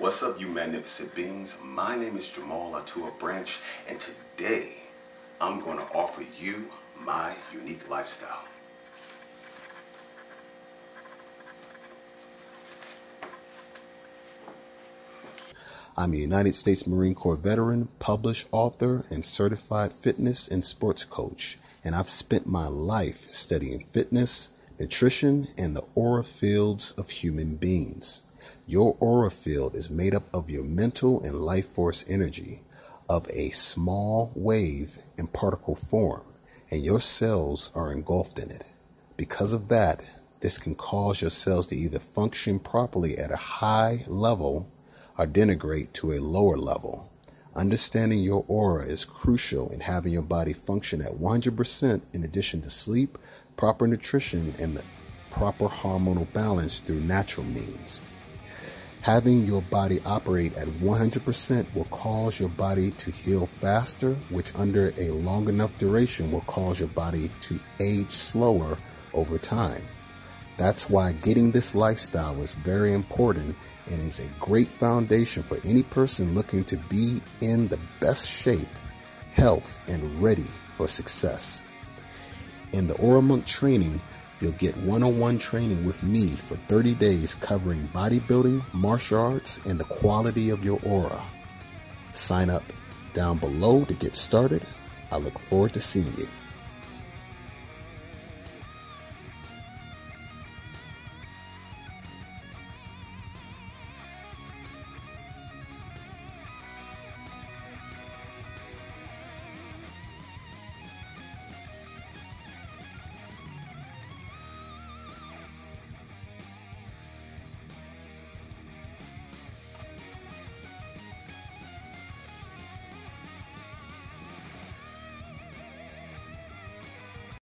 What's up, you magnificent beings? My name is Jamaal Altura Branch, and today I'm going to offer you my unique lifestyle. I'm a United States Marine Corps veteran, published author, and certified fitness and sports coach. And I've spent my life studying fitness, nutrition, and the aura fields of human beings. Your aura field is made up of your mental and life force energy of a small wave in particle form, and your cells are engulfed in it. Because of that, this can cause your cells to either function properly at a high level or denigrate to a lower level. Understanding your aura is crucial in having your body function at 100% in addition to sleep, proper nutrition, and the proper hormonal balance through natural means. Having your body operate at 100% will cause your body to heal faster, which under a long enough duration will cause your body to age slower over time. That's why getting this lifestyle is very important and is a great foundation for any person looking to be in the best shape, health, and ready for success. In the Aura Monk training, You'll get one on one training with me for 30 days covering bodybuilding, martial arts, and the quality of your aura. Sign up down below to get started. I look forward to seeing you.